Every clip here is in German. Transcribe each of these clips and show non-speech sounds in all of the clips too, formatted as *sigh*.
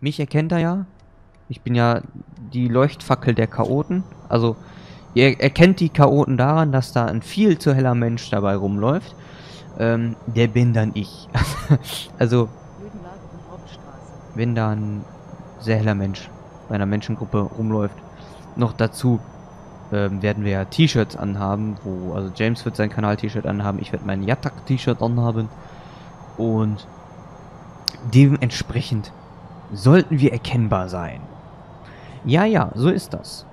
mich erkennt er ja. Ich bin ja die Leuchtfackel der Chaoten. Also, ihr erkennt die Chaoten daran, dass da ein viel zu heller Mensch dabei rumläuft. Ähm, der bin dann ich. *laughs* also, wenn da ein sehr heller Mensch bei einer Menschengruppe rumläuft. Noch dazu ähm, werden wir ja T-Shirts anhaben, wo, also James wird sein Kanal-T-Shirt anhaben, ich werde mein Yatak-T-Shirt anhaben. Und dementsprechend sollten wir erkennbar sein. Ja, ja, so ist das.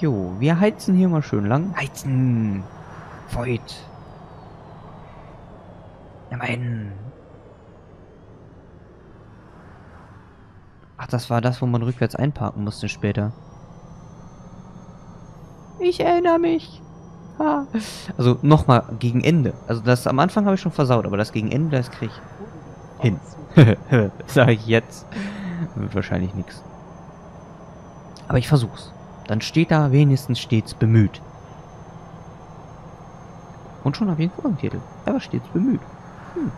Jo, wir heizen hier mal schön lang. Heizen! Void! Nein! Ach, das war das, wo man rückwärts einparken musste später. Ich erinnere mich. *laughs* Also nochmal gegen Ende. Also das am Anfang habe ich schon versaut, aber das gegen Ende, das kriege ich hin. *laughs* Sage ich jetzt. Wird wahrscheinlich nichts. Aber ich versuch's. Dann steht da wenigstens stets bemüht. Und schon habe ich einen Folgentitel. Er war stets bemüht. Hm.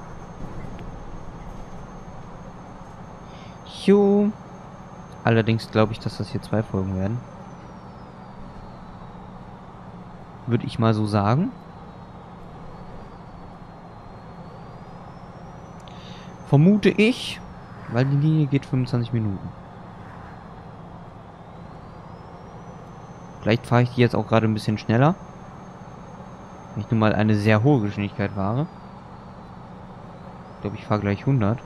Jo. Allerdings glaube ich, dass das hier zwei Folgen werden. Würde ich mal so sagen. Vermute ich, weil die Linie geht 25 Minuten. Vielleicht fahre ich die jetzt auch gerade ein bisschen schneller. Wenn ich nun mal eine sehr hohe Geschwindigkeit fahre. Ich glaube, ich fahre gleich 100.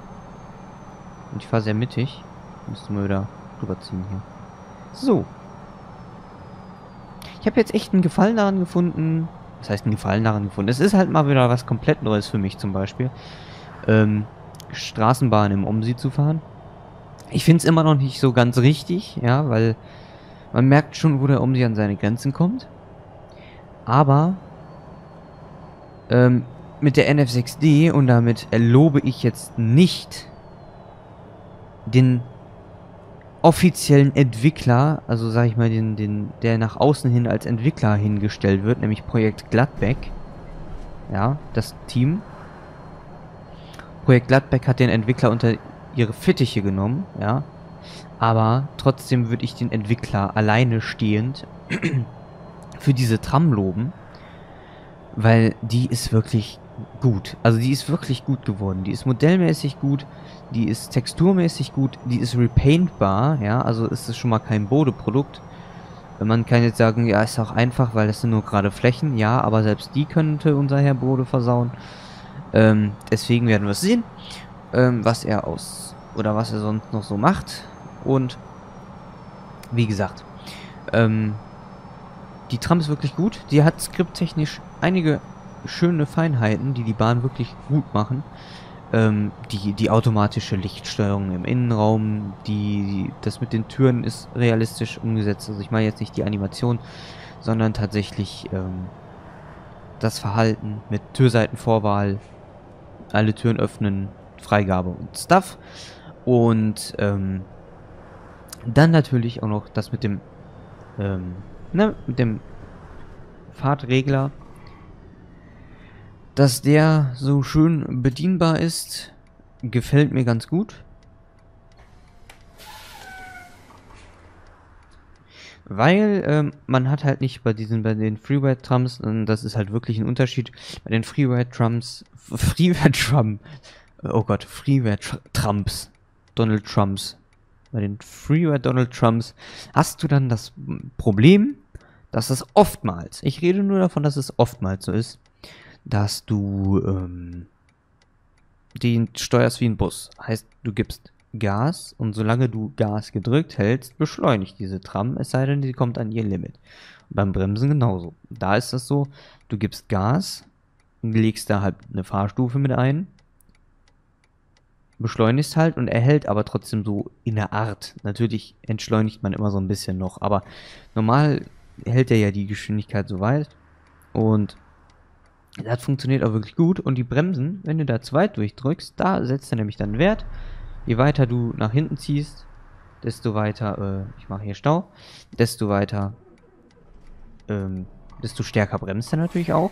Und ich fahre sehr mittig. Müssten wir wieder rüberziehen hier. So. Ich habe jetzt echt einen Gefallen daran gefunden. Das heißt, einen Gefallen daran gefunden. Es ist halt mal wieder was komplett Neues für mich zum Beispiel. Ähm, Straßenbahn im Omsi zu fahren. Ich finde es immer noch nicht so ganz richtig, ja, weil man merkt schon, wo der Omsi an seine Grenzen kommt. Aber ähm, mit der NF6D und damit erlobe ich jetzt nicht den offiziellen Entwickler, also sage ich mal, den, den, der nach außen hin als Entwickler hingestellt wird, nämlich Projekt Gladbeck. Ja, das Team. Projekt Gladbeck hat den Entwickler unter ihre Fittiche genommen, ja. Aber trotzdem würde ich den Entwickler alleine stehend *clears throat* für diese Tram loben, weil die ist wirklich gut. Also die ist wirklich gut geworden. Die ist modellmäßig gut, die ist texturmäßig gut, die ist repaintbar, ja, also ist es schon mal kein Bode-Produkt. Man kann jetzt sagen, ja, ist auch einfach, weil das sind nur gerade Flächen, ja, aber selbst die könnte unser Herr Bode versauen. Ähm, deswegen werden wir sehen, ähm, was er aus, oder was er sonst noch so macht. Und, wie gesagt, ähm, die Tram ist wirklich gut. Die hat skripttechnisch einige schöne Feinheiten, die die Bahn wirklich gut machen. Ähm, die, die automatische Lichtsteuerung im Innenraum, die, das mit den Türen ist realistisch umgesetzt. Also ich meine jetzt nicht die Animation, sondern tatsächlich ähm, das Verhalten mit Türseitenvorwahl, alle Türen öffnen, Freigabe und Stuff. Und ähm, dann natürlich auch noch das mit dem, ähm, ne, mit dem Fahrtregler dass der so schön bedienbar ist, gefällt mir ganz gut. Weil ähm, man hat halt nicht bei diesen, bei den Freeware-Trums, das ist halt wirklich ein Unterschied, bei den Freeware-Trums, Freeware-Trum, oh Gott, Freeware-Trumps, Donald Trumps, bei den Freeware Donald Trumps hast du dann das Problem, dass es oftmals, ich rede nur davon, dass es oftmals so ist, dass du ähm, den steuerst wie ein Bus. Heißt, du gibst Gas und solange du Gas gedrückt hältst, beschleunigt diese Tram, es sei denn, sie kommt an ihr Limit. Und beim Bremsen genauso. Da ist das so, du gibst Gas, legst da halt eine Fahrstufe mit ein, beschleunigst halt und erhält aber trotzdem so in der Art. Natürlich entschleunigt man immer so ein bisschen noch, aber normal hält er ja die Geschwindigkeit so weit und das funktioniert auch wirklich gut. Und die Bremsen, wenn du da zu weit durchdrückst, da setzt er nämlich dann Wert. Je weiter du nach hinten ziehst, desto weiter, äh, ich mache hier Stau, desto weiter, ähm, desto stärker bremst er natürlich auch.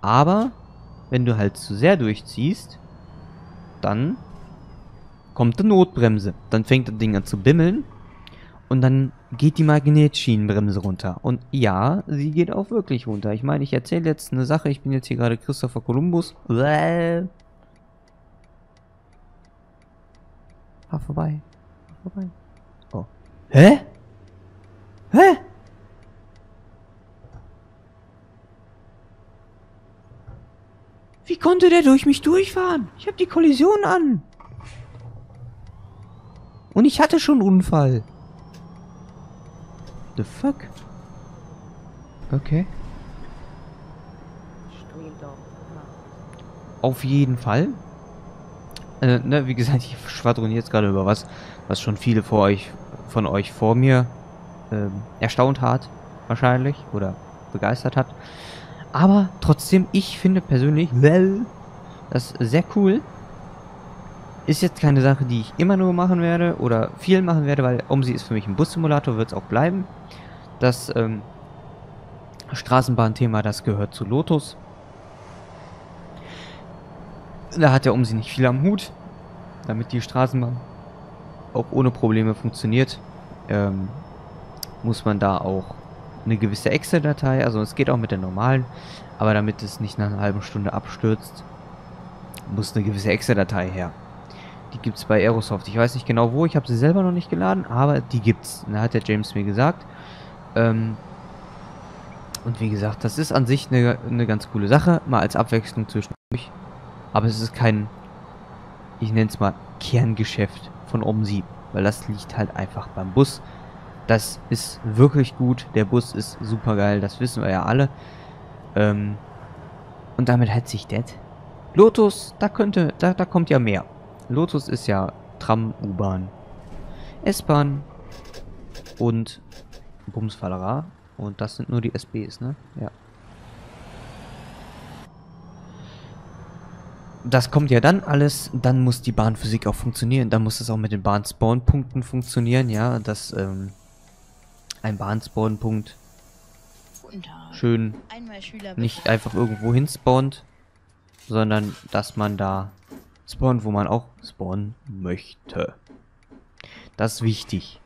Aber wenn du halt zu sehr durchziehst, dann kommt eine Notbremse. Dann fängt das Ding an zu bimmeln und dann geht die Magnetschienenbremse runter. Und ja, sie geht auch wirklich runter. Ich meine, ich erzähle jetzt eine Sache. Ich bin jetzt hier gerade Christopher Columbus. Fahr vorbei. Fahr vorbei. Oh. Hä? Hä? Wie konnte der durch mich durchfahren? Ich habe die Kollision an. Und ich hatte schon Unfall. The fuck? Okay. Auf jeden Fall. Äh, ne, wie gesagt, ich schwadroniere jetzt gerade über was, was schon viele vor euch, von euch vor mir ähm, erstaunt hat, wahrscheinlich, oder begeistert hat. Aber trotzdem, ich finde persönlich das sehr cool. Ist jetzt keine Sache, die ich immer nur machen werde oder viel machen werde, weil OMSI ist für mich ein Bussimulator, wird es auch bleiben. Das ähm, Straßenbahnthema, das gehört zu Lotus. Da hat der OMSI nicht viel am Hut, damit die Straßenbahn auch ohne Probleme funktioniert. Ähm, muss man da auch eine gewisse Excel-Datei, also es geht auch mit der normalen, aber damit es nicht nach einer halben Stunde abstürzt, muss eine gewisse Excel-Datei her. Die gibt es bei Aerosoft. Ich weiß nicht genau wo, ich habe sie selber noch nicht geladen, aber die gibt's. Da hat der James mir gesagt. Ähm und wie gesagt, das ist an sich eine, eine ganz coole Sache, mal als Abwechslung zwischendurch. Aber es ist kein, ich nenne es mal, Kerngeschäft von OMSI, weil das liegt halt einfach beim Bus. Das ist wirklich gut. Der Bus ist super geil. Das wissen wir ja alle. Ähm, und damit hat sich das. Lotus, da könnte, da, da kommt ja mehr. Lotus ist ja Tram, U-Bahn, S-Bahn und Bumsfallera. Und das sind nur die SBs, ne? Ja. Das kommt ja dann alles, dann muss die Bahnphysik auch funktionieren, dann muss es auch mit den Bahn-Spawn-Punkten funktionieren, ja, das, ähm, ein Bahnspawnpunkt schön nicht einfach irgendwo hin spawnt, sondern dass man da spawnt, wo man auch spawnen möchte. Das ist wichtig.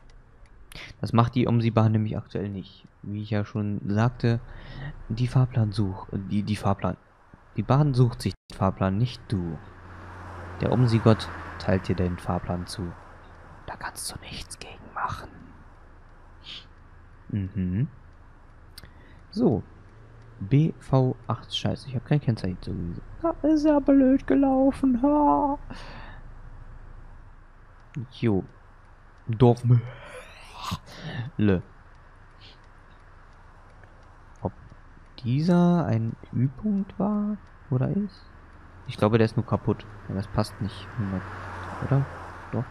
Das macht die Omsi-Bahn nämlich aktuell nicht. Wie ich ja schon sagte, die Fahrplan sucht, die, die Fahrplan, die Bahn sucht sich den Fahrplan, nicht du. Der Omsi-Gott teilt dir den Fahrplan zu. Da kannst du nichts gegen machen. Mhm. So. BV8. Scheiße, ich habe kein Kennzeichen zugewiesen. Das ist ja blöd gelaufen. Ha. Jo. Dorf. Le. Ob dieser ein Ü-Punkt war oder ist? Ich glaube, der ist nur kaputt. Ja, das passt nicht. Oder? Doch.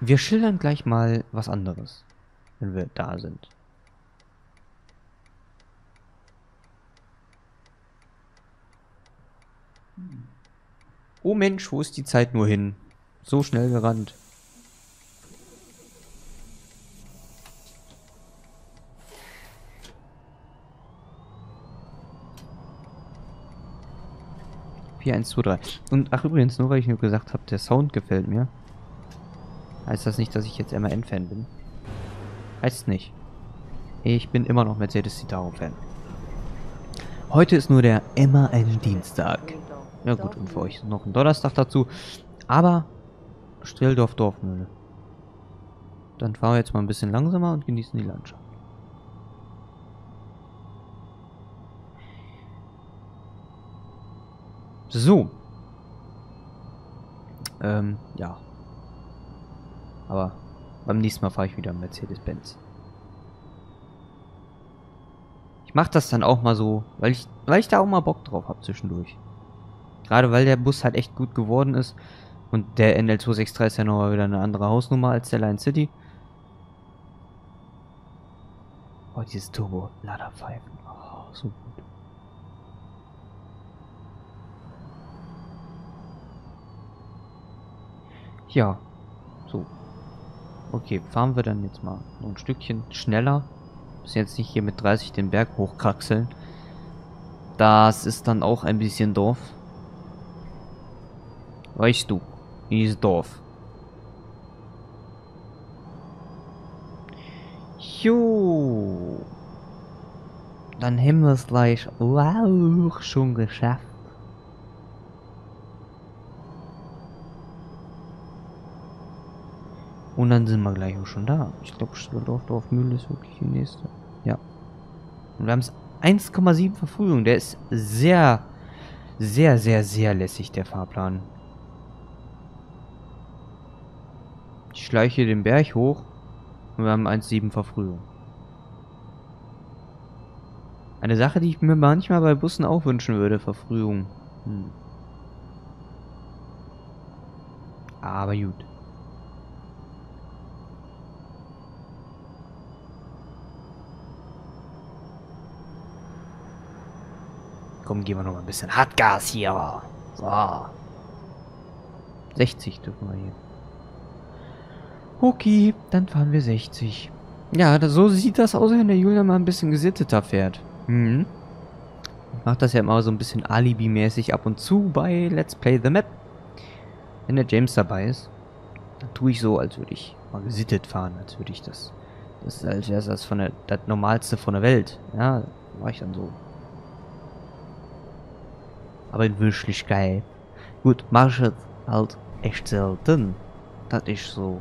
Wir schildern gleich mal was anderes wenn wir da sind. Oh Mensch, wo ist die Zeit nur hin? So schnell gerannt. Vier, eins, zwei, drei. Und ach übrigens, nur weil ich nur gesagt habe, der Sound gefällt mir, heißt das nicht, dass ich jetzt MAN-Fan bin. Heißt nicht. Ich bin immer noch Mercedes Citaro-Fan. Heute ist nur der immer ein Dienstag. Ja gut, und für euch noch ein Donnerstag dazu. Aber Strilldorf Dorfmühle. Dann fahren wir jetzt mal ein bisschen langsamer und genießen die Landschaft. So. Ähm, ja. Aber beim nächsten Mal fahre ich wieder Mercedes-Benz. Ich mache das dann auch mal so, weil ich, weil ich da auch mal Bock drauf habe zwischendurch. Gerade weil der Bus halt echt gut geworden ist. Und der NL263 ist ja nochmal wieder eine andere Hausnummer als der Line City. Oh, dieses Turbo-Laderpfeifen. Oh, so gut. Ja, so. Okay, fahren wir dann jetzt mal ein Stückchen schneller. Müssen jetzt nicht hier mit 30 den Berg hochkraxeln. Das ist dann auch ein bisschen doof. Weißt du, ist doof. Jo. Dann haben wir es gleich schon geschafft. Und dann sind wir gleich auch schon da. Ich glaube, Stolldorf Dorfmühle ist wirklich die nächste. Ja. Und wir haben es 1,7 Verfrühung. Der ist sehr, sehr, sehr, sehr lässig, der Fahrplan. Ich schleiche den Berg hoch und wir haben 1,7 Verfrühung. Eine Sache, die ich mir manchmal bei Bussen auch wünschen würde, Verfrühung. Hm. Aber gut. Komm, gehen wir noch mal ein bisschen Hartgas hier. So. 60 dürfen wir hier. Okay, dann fahren wir 60. Ja, so sieht das aus, wenn der Julian mal ein bisschen gesitteter fährt. Mhm. Ich mach das ja immer so ein bisschen Alibi-mäßig ab und zu bei Let's Play the Map. Wenn der James dabei ist, dann tue ich so, als würde ich mal gesittet fahren, als würde ich das. Das ist als wäre das von der das Normalste von der Welt. Ja, war ich dann so. Aber in Wirklichkeit. Gut, mach ich halt echt selten, dass ich so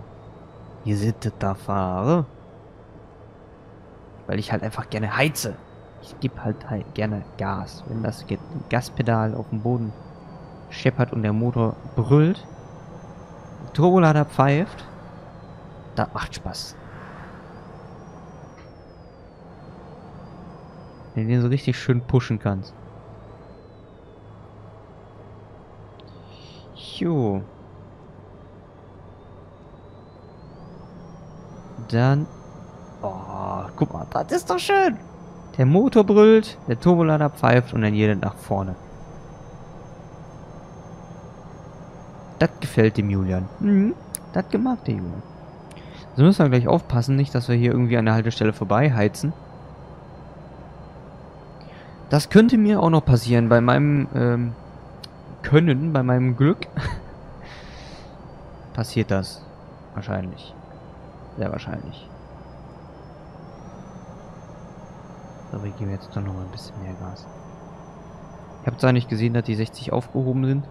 gesitteter fahre. Weil ich halt einfach gerne heize. Ich gebe halt, halt gerne Gas. Wenn das Gaspedal auf dem Boden scheppert und der Motor brüllt, Turbolader pfeift, das macht Spaß. Wenn du den so richtig schön pushen kannst. Jo. Dann... Oh, guck mal, das ist doch schön. Der Motor brüllt, der Turbolader pfeift und dann jeder nach vorne. Das gefällt dem Julian. Mhm, das gemacht der Julian. So müssen wir gleich aufpassen, nicht, dass wir hier irgendwie an der Haltestelle vorbei heizen. Das könnte mir auch noch passieren bei meinem ähm, Können, bei meinem Glück. *laughs* Passiert das. Wahrscheinlich. Sehr wahrscheinlich. So, wir geben jetzt doch noch ein bisschen mehr Gas. Ich habe zwar nicht gesehen, dass die 60 aufgehoben sind.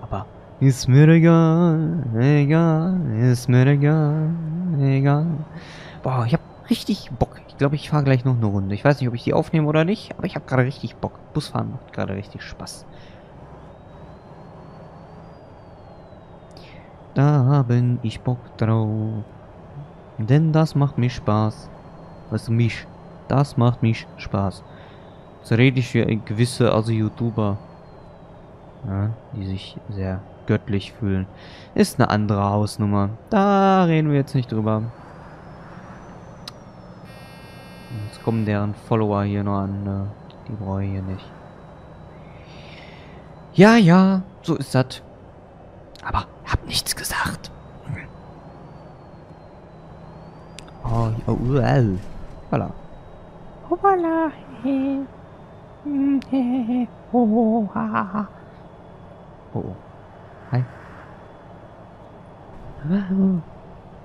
Aber ist mir egal, egal, ist mir egal, egal. Boah, ich habe richtig Bock. Ich glaube, ich fahre gleich noch eine Runde. Ich weiß nicht, ob ich die aufnehme oder nicht, aber ich habe gerade richtig Bock. Busfahren macht gerade richtig Spaß. Da haben ich Bock drauf. Denn das macht mich Spaß. Was mich? Das macht mich Spaß. So rede ich für gewisse, also YouTuber, ja, die sich sehr göttlich fühlen. Ist eine andere Hausnummer. Da reden wir jetzt nicht drüber. Jetzt kommen deren Follower hier noch an. Ne? Die brauche ich hier nicht. Ja, ja, so ist das. Aber hab nichts gesagt. Oh, oh, uh, Voilà. Hoppala. Oh, ha, Oh, oh. Hi.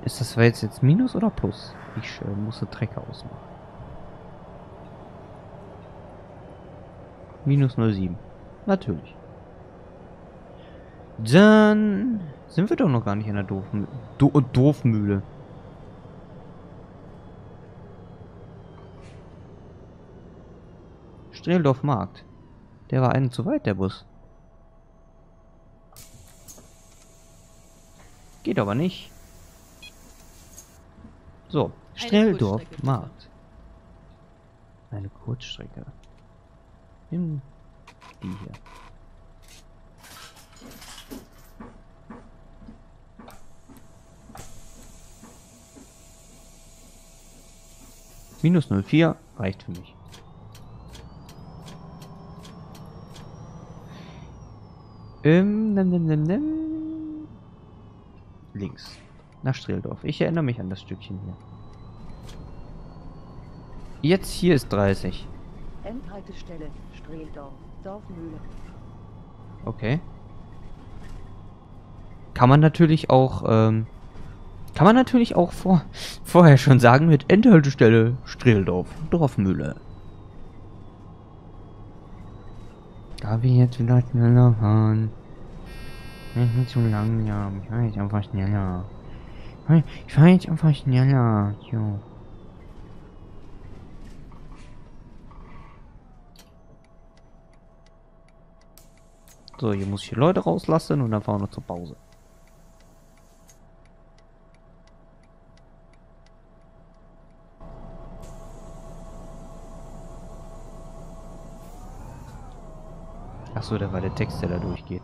Ist das jetzt jetzt Minus oder Plus? Ich äh, muss den Trecker ausmachen. Minus 07. Natürlich. Dann sind wir doch noch gar nicht in der Doofmühle. Do Doofmühle. Streldorf Markt. Der war einen zu weit, der Bus. Geht aber nicht. So, Streldorf Markt. Eine Kurzstrecke. Nimm die hier. Minus 04 reicht für mich. Ähm, nimm, nimm, nimm, nimm. Links. Nach Streldorf. Ich erinnere mich an das Stückchen hier. Jetzt hier ist 30. Endhaltestelle Streldorf, Dorfmühle. Okay. Kann man natürlich auch, ähm, kann man natürlich auch vor, *laughs* vorher schon sagen mit Endhaltestelle Streldorf, Dorfmühle. Darf ich jetzt wieder schneller fahren? Ich bin zu langsam. Ich fahre jetzt einfach schneller. Ich fahre jetzt einfach schneller. Jo. So, hier muss ich die Leute rauslassen und dann fahren wir zur Pause. Achso, da war der Text, der da durchgeht.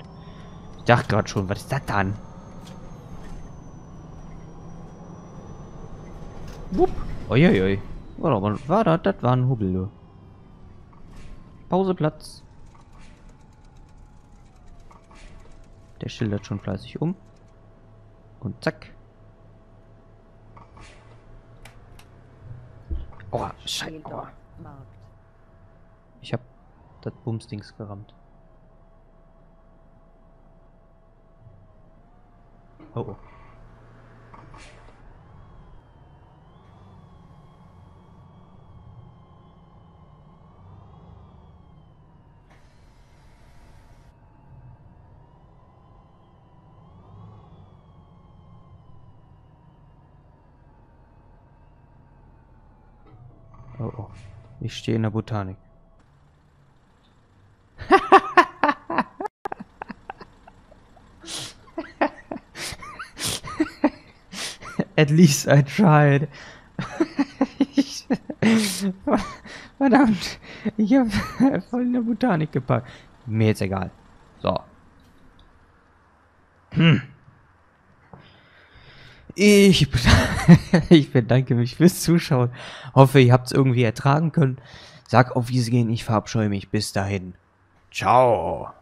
Ich dachte gerade schon, was ist das dann? Wupp. Uiuiui. War, war, war das, das war ein Hubbel. Pauseplatz. Der schildert schon fleißig um. Und zack. Oh, Scheiße. Oh. Ich hab das Bumsdings gerammt. Oh oh. Oh. Ich stehe in der Botanik. At least I tried. ich, *laughs* verdammt. Ich habe voll in der Botanik gepackt. Mir jetzt egal. So. Hm. Ich, *laughs* ich bedanke mich fürs Zuschauen. Hoffe, ihr habt es irgendwie ertragen können. Sag auf Wiedersehen, ich verabscheue mich. Bis dahin. Ciao.